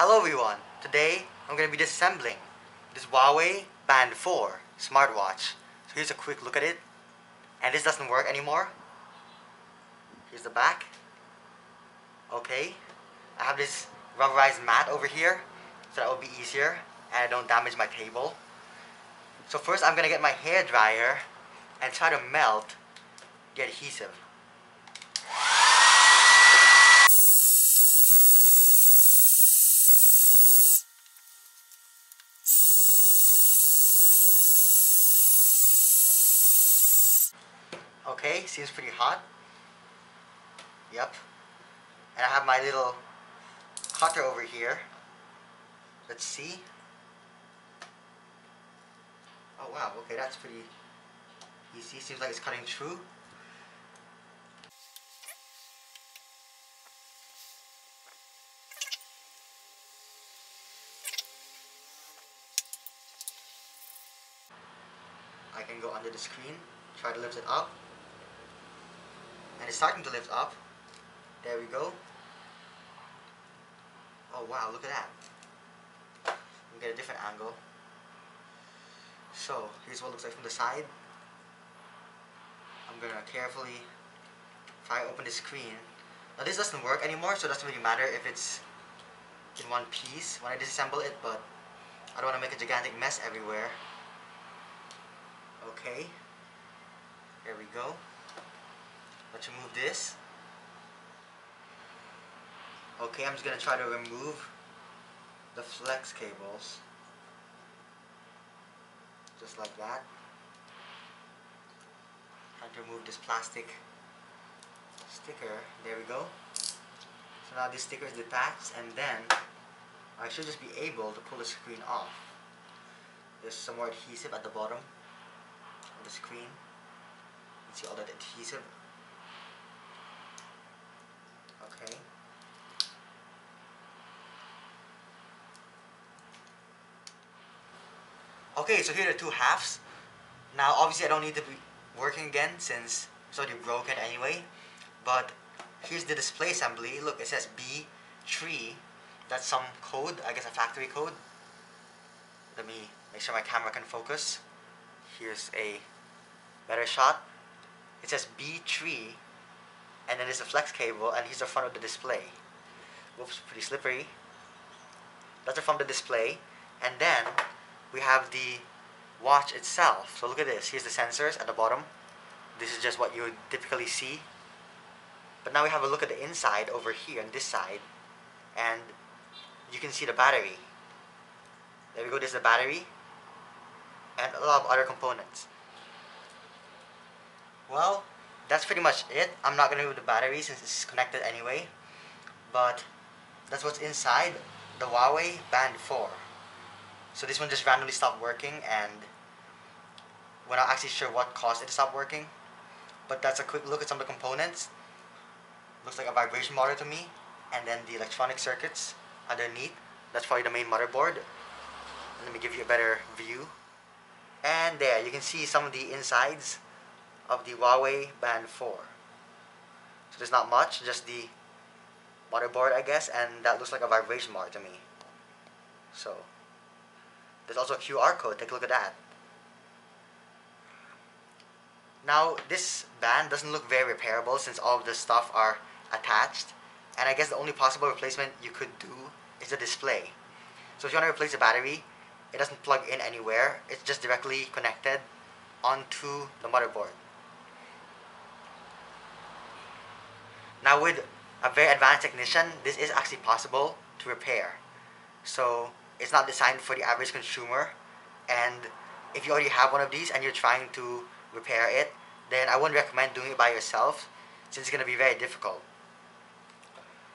Hello everyone, today I'm going to be disassembling this Huawei Band 4 smartwatch. So here's a quick look at it. And this doesn't work anymore. Here's the back. Okay. I have this rubberized mat over here so that will be easier and I don't damage my table. So first I'm going to get my hair dryer and try to melt the adhesive. Okay, seems pretty hot. Yep. And I have my little cutter over here. Let's see. Oh wow, okay, that's pretty easy. Seems like it's cutting through. I can go under the screen, try to lift it up and it's starting to lift up. There we go. Oh wow, look at that. We get a different angle. So, here's what it looks like from the side. I'm gonna carefully try to open the screen. Now this doesn't work anymore, so it doesn't really matter if it's in one piece when I disassemble it, but I don't want to make a gigantic mess everywhere. Okay, there we go. Let's remove this. Okay, I'm just gonna try to remove the flex cables. Just like that. Trying to remove this plastic sticker. There we go. So now this sticker is detached and then I should just be able to pull the screen off. There's some more adhesive at the bottom of the screen. You see all that adhesive Okay. Okay, so here are the two halves. Now, obviously, I don't need to be working again since it's already broken anyway. But here's the display assembly. Look, it says B3. That's some code, I guess a factory code. Let me make sure my camera can focus. Here's a better shot. It says B3 and then there's a flex cable and here's the front of the display. Whoops pretty slippery. That's the front of the display and then we have the watch itself. So look at this. Here's the sensors at the bottom. This is just what you would typically see. But now we have a look at the inside over here on this side and you can see the battery. There we go there's the battery and a lot of other components. Well that's pretty much it. I'm not going to remove the battery since it's connected anyway. But that's what's inside the Huawei Band 4. So this one just randomly stopped working and we're not actually sure what caused it to stop working. But that's a quick look at some of the components. Looks like a vibration motor to me. And then the electronic circuits underneath. That's probably the main motherboard. Let me give you a better view. And there, you can see some of the insides of the Huawei Band 4. So there's not much, just the motherboard I guess, and that looks like a vibration bar to me. So, there's also a QR code, take a look at that. Now, this band doesn't look very repairable since all of the stuff are attached. And I guess the only possible replacement you could do is the display. So if you want to replace the battery, it doesn't plug in anywhere. It's just directly connected onto the motherboard. Now with a very advanced technician, this is actually possible to repair. So it's not designed for the average consumer. And if you already have one of these and you're trying to repair it, then I wouldn't recommend doing it by yourself since it's going to be very difficult.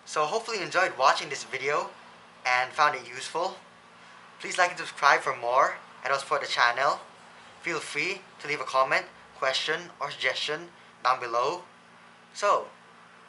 So hopefully you enjoyed watching this video and found it useful. Please like and subscribe for more and also support the channel. Feel free to leave a comment, question, or suggestion down below. So,